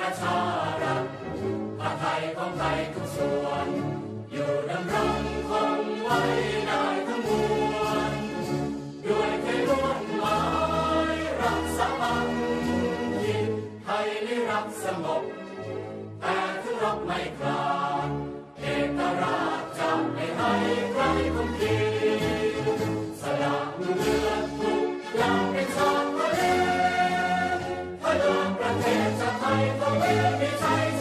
ประชารัฐผ้าไทยของไทยทุกส่วน อยู่ดำรงคงไว้ได้ทั้งมวลด้วยเคยร่วมไม้รักสมัคยินไทยนิรักสงบแต่ถึงรกไม่เคย life, the will be tight.